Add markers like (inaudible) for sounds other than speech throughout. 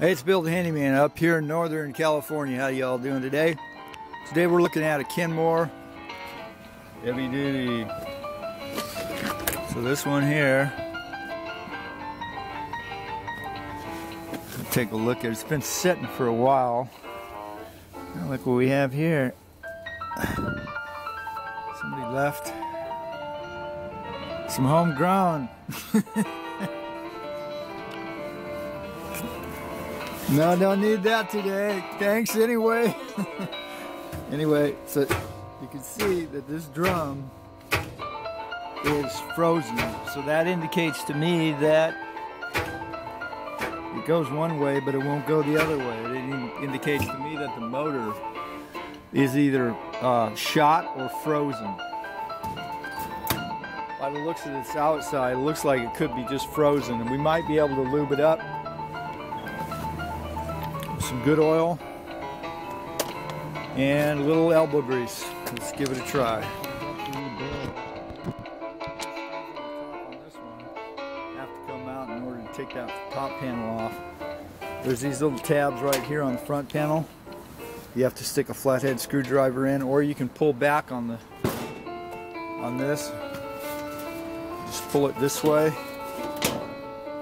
Hey, it's Bill the Handyman up here in Northern California. How y'all doing today? Today we're looking at a Kenmore heavy duty. So this one here, take a look at it. It's been sitting for a while. Now look what we have here. Somebody left some homegrown. (laughs) No, don't need that today. Thanks anyway. (laughs) anyway, so you can see that this drum is frozen. So that indicates to me that it goes one way, but it won't go the other way. It indicates to me that the motor is either uh, shot or frozen. By the looks of this outside, it looks like it could be just frozen, and we might be able to lube it up some good oil and a little elbow grease. Let's give it a try. Take that top panel off. There's these little tabs right here on the front panel. You have to stick a flathead screwdriver in, or you can pull back on the on this. Just pull it this way,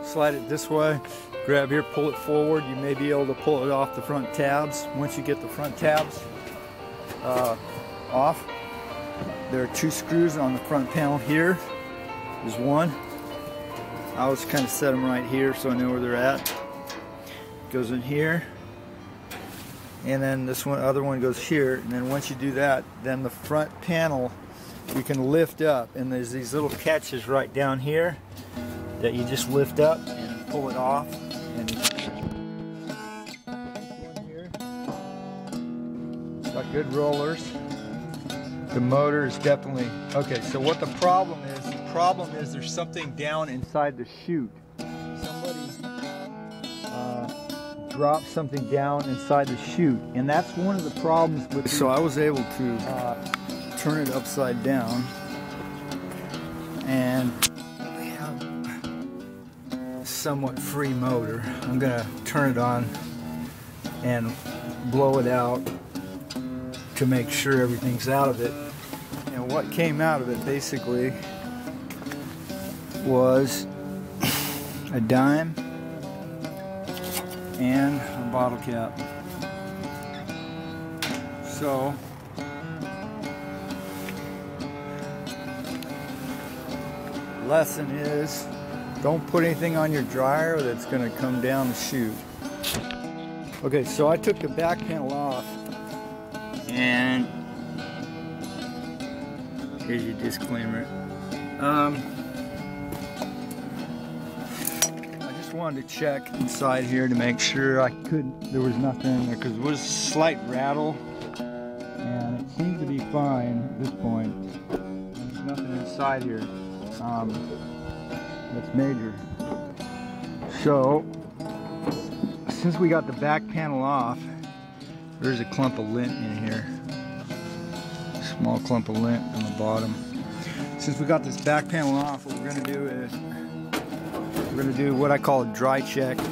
slide it this way, grab here, pull it forward. You may be able to pull it off the front tabs. Once you get the front tabs uh, off, there are two screws on the front panel here. There's one. I always kind of set them right here so I know where they're at. Goes in here. And then this one, other one goes here. And then once you do that, then the front panel you can lift up. And there's these little catches right down here that you just lift up and pull it off got good rollers. The motor is definitely okay. So what the problem is? The problem is there's something down inside the chute. Somebody uh, dropped something down inside the chute, and that's one of the problems with. So I was able to uh, turn it upside down, and somewhat free motor. I'm gonna turn it on and blow it out to make sure everything's out of it. And what came out of it basically was a dime and a bottle cap. So lesson is don't put anything on your dryer that's to come down the chute. Okay, so I took the back panel off and here's your disclaimer. Um, I just wanted to check inside here to make sure I couldn't, there was nothing in there because it was a slight rattle and it seemed to be fine at this point. There's nothing inside here. Um, that's major. So, since we got the back panel off, there's a clump of lint in here. Small clump of lint on the bottom. Since we got this back panel off, what we're gonna do is, we're gonna do what I call a dry check. (clears throat)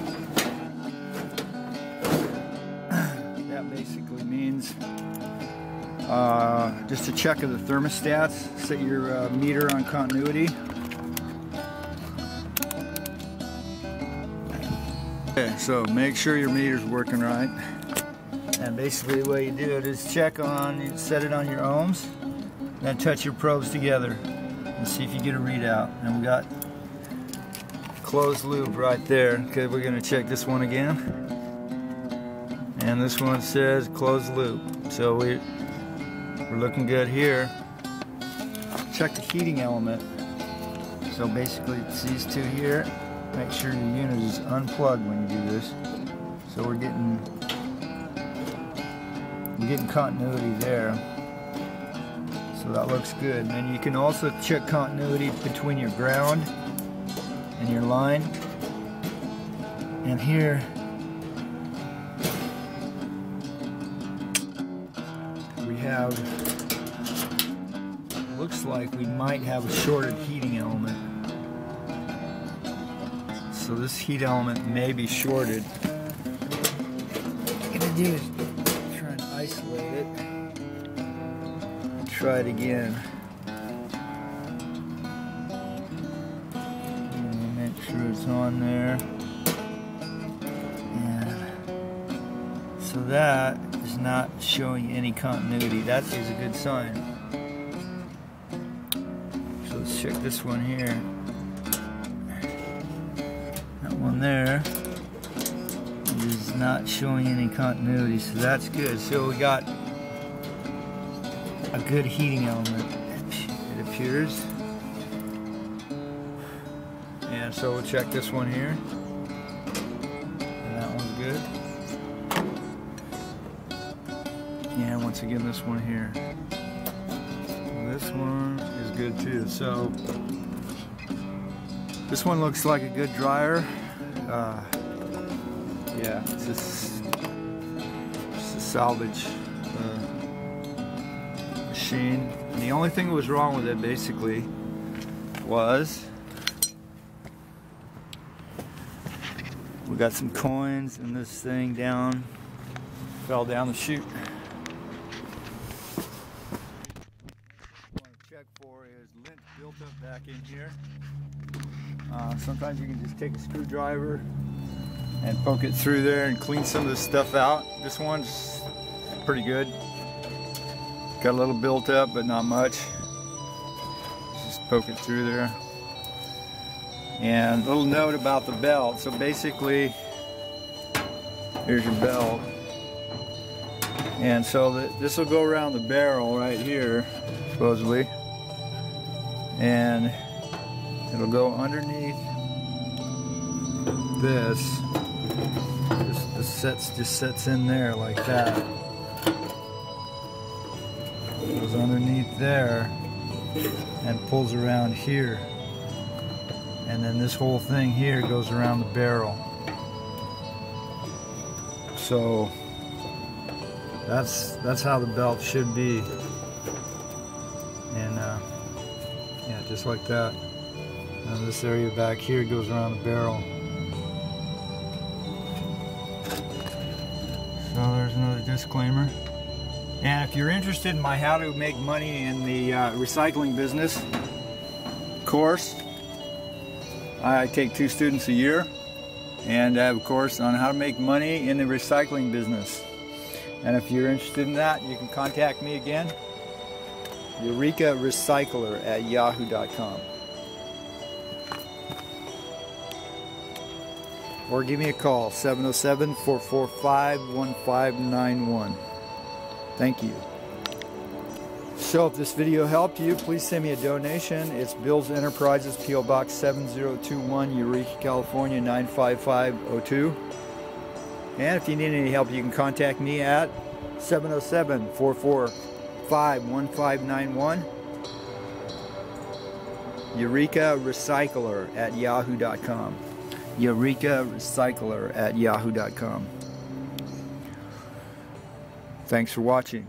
that basically means uh, just a check of the thermostats, set your uh, meter on continuity. Okay, so make sure your meter's working right. And basically the way you do it is check on, you set it on your ohms, then touch your probes together and see if you get a readout. And we got closed loop right there. Okay, we're gonna check this one again. And this one says closed loop. So we, we're looking good here. Check the heating element. So basically it's these two here make sure your unit is unplugged when you do this. So we're getting we're getting continuity there. So that looks good. And then you can also check continuity between your ground and your line. And here we have looks like we might have a shorted heating element. So this heat element may be shorted. i'm gonna do is try and isolate it. Try it again. Make sure it's on there. And so that is not showing any continuity. That is a good sign. So let's check this one here. One there is not showing any continuity, so that's good. So we got a good heating element, it appears. And so we'll check this one here. And that one's good. And once again, this one here. This one is good too. So this one looks like a good dryer. Uh, yeah, it's just, a salvage uh, machine. And the only thing that was wrong with it basically was we got some coins and this thing down, fell down the chute. check for is lint built up back in here. Uh, sometimes you can just take a screwdriver and poke it through there and clean some of the stuff out. This one's pretty good. Got a little built up, but not much. Just poke it through there. And a little note about the belt. So basically, here's your belt. And so this will go around the barrel right here, supposedly. And it'll go underneath this this, this sets just sets in there like that. Goes underneath there and pulls around here. And then this whole thing here goes around the barrel. So that's that's how the belt should be. And uh, yeah, just like that. And this area back here goes around the barrel. So there's another disclaimer. And if you're interested in my how to make money in the uh, recycling business course, I take two students a year and I have a course on how to make money in the recycling business. And if you're interested in that, you can contact me again, Eureka Recycler at yahoo.com. or give me a call 707 445 1591. Thank you. So if this video helped you, please send me a donation. It's Bill's Enterprises, P.O. Box 7021, Eureka, California 95502. And if you need any help, you can contact me at 707 445 1591. Eureka Recycler at yahoo.com. Eureka Recycler at yahoo.com. Thanks for watching.